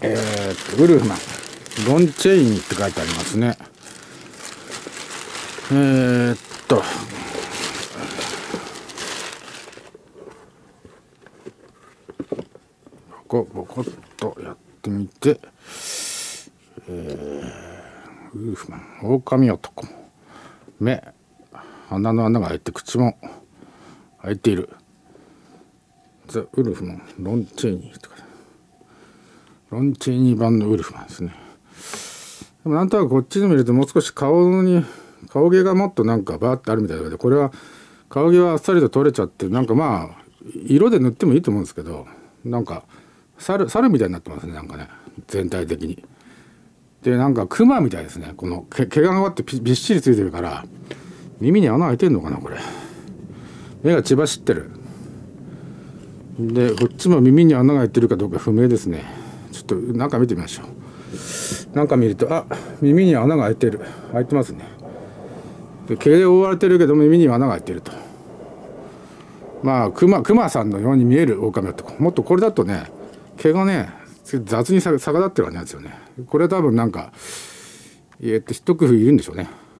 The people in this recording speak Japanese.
えー、ウルフマンロンチェインって書いてありますね。えー、っと。ここボコッとやってみてえー、ウルフマン狼男。目鼻の穴が開いて口も開いている。ザ・ウルフマンロンチェイニーとかロンチェイニー版のウルフマンですね。でもなんとなくこっちで見るともう少し顔に顔毛がもっとなんかバーってあるみたいでこれは顔毛はあっさりと取れちゃってなんかまあ色で塗ってもいいと思うんですけどなんか猿猿みたいになってますねなんかね全体的に。でなんかクマみたいですねこの毛毛があってびっしりついてるから耳に穴開いてんのかなこれ。目が血走ってる。でこっちも耳に穴が開いてるかどうか不明ですね。ちょっと中見てみましょう。中見るとあ耳に穴が開いてる。開いてますね。で毛で覆われてるけど耳に穴が開いてると。まあクマクマさんのように見える狼男。もっとこれだとね毛がね雑に逆立ってるわけなんですよね。これ多分なんかえっと一工夫いるんでしょうね。